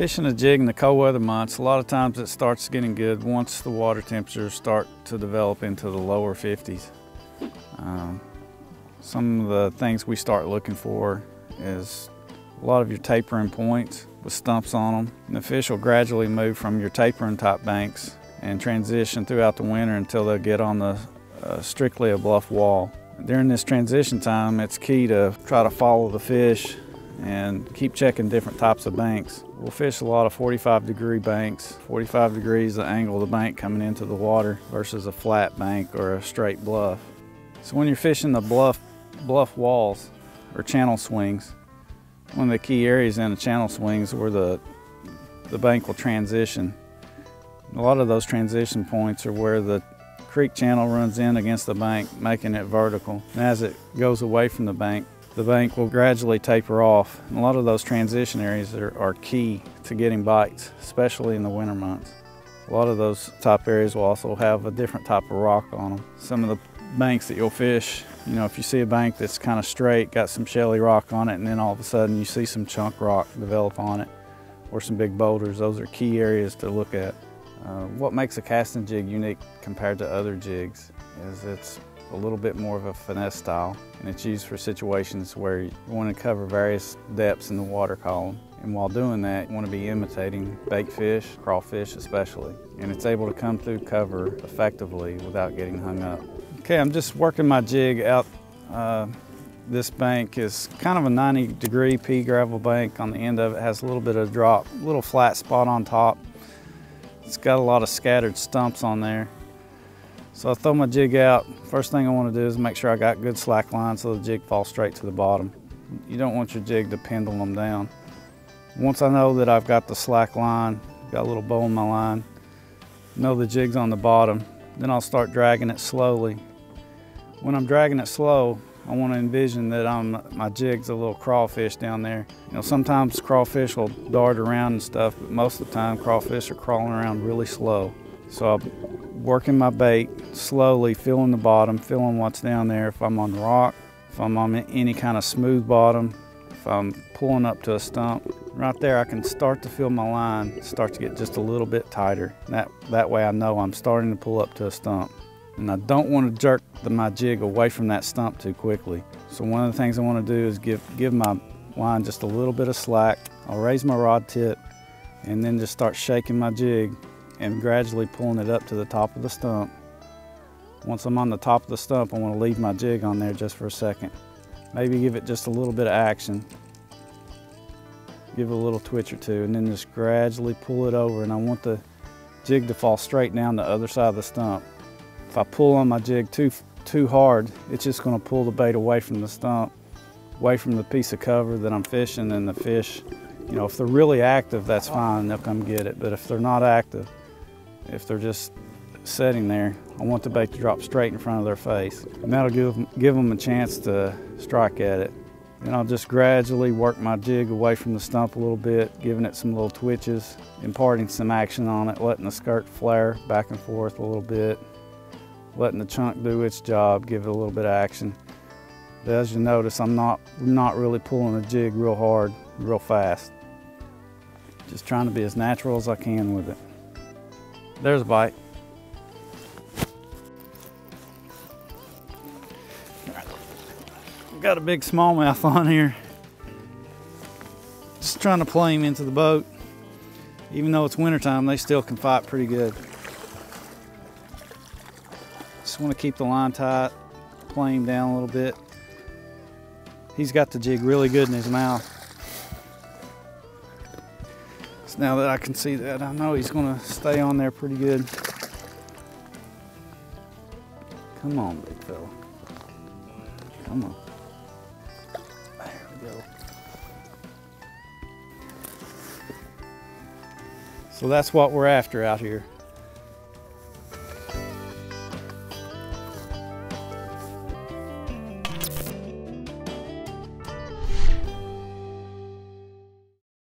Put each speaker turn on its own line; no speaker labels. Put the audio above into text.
Fishing a jig in the cold weather months, a lot of times it starts getting good once the water temperatures start to develop into the lower 50s. Um, some of the things we start looking for is a lot of your tapering points with stumps on them. And the fish will gradually move from your tapering type banks and transition throughout the winter until they get on the uh, strictly a bluff wall. During this transition time, it's key to try to follow the fish and keep checking different types of banks. We'll fish a lot of 45 degree banks. 45 degrees the angle of the bank coming into the water versus a flat bank or a straight bluff. So when you're fishing the bluff, bluff walls or channel swings, one of the key areas in the channel swings where the, the bank will transition. A lot of those transition points are where the creek channel runs in against the bank, making it vertical. And as it goes away from the bank, the bank will gradually taper off. And a lot of those transition areas are, are key to getting bites, especially in the winter months. A lot of those top areas will also have a different type of rock on them. Some of the banks that you'll fish you know, if you see a bank that's kind of straight, got some shelly rock on it, and then all of a sudden you see some chunk rock develop on it, or some big boulders, those are key areas to look at. Uh, what makes a casting jig unique compared to other jigs is it's a little bit more of a finesse style, and it's used for situations where you want to cover various depths in the water column. And while doing that, you want to be imitating bait fish, crawfish especially. And it's able to come through cover effectively without getting hung up. Okay, I'm just working my jig out. Uh, this bank is kind of a 90 degree pea gravel bank. On the end of it has a little bit of drop, little flat spot on top. It's got a lot of scattered stumps on there. So I throw my jig out. First thing I want to do is make sure I got good slack line so the jig falls straight to the bottom. You don't want your jig to pendulum down. Once I know that I've got the slack line, got a little bow in my line, know the jig's on the bottom, then I'll start dragging it slowly when I'm dragging it slow, I want to envision that I'm, my jig's a little crawfish down there. You know, sometimes crawfish will dart around and stuff, but most of the time crawfish are crawling around really slow. So I'm working my bait slowly, feeling the bottom, feeling what's down there. If I'm on rock, if I'm on any kind of smooth bottom, if I'm pulling up to a stump, right there I can start to feel my line start to get just a little bit tighter. That, that way I know I'm starting to pull up to a stump. And I don't want to jerk the, my jig away from that stump too quickly. So one of the things I want to do is give, give my line just a little bit of slack. I'll raise my rod tip and then just start shaking my jig and gradually pulling it up to the top of the stump. Once I'm on the top of the stump, I want to leave my jig on there just for a second. Maybe give it just a little bit of action. Give it a little twitch or two and then just gradually pull it over and I want the jig to fall straight down the other side of the stump. If I pull on my jig too, too hard, it's just gonna pull the bait away from the stump, away from the piece of cover that I'm fishing and the fish, you know, if they're really active, that's fine, they'll come get it. But if they're not active, if they're just sitting there, I want the bait to drop straight in front of their face. And that'll give them, give them a chance to strike at it. And I'll just gradually work my jig away from the stump a little bit, giving it some little twitches, imparting some action on it, letting the skirt flare back and forth a little bit letting the chunk do its job, give it a little bit of action. But as you notice, I'm not, not really pulling the jig real hard, real fast. Just trying to be as natural as I can with it. There's a bite. Got a big smallmouth on here. Just trying to play him into the boat. Even though it's wintertime, they still can fight pretty good. Just want to keep the line tight, play him down a little bit. He's got the jig really good in his mouth. Now that I can see that, I know he's going to stay on there pretty good. Come on, big fella. Come on. There we go. So that's what we're after out here.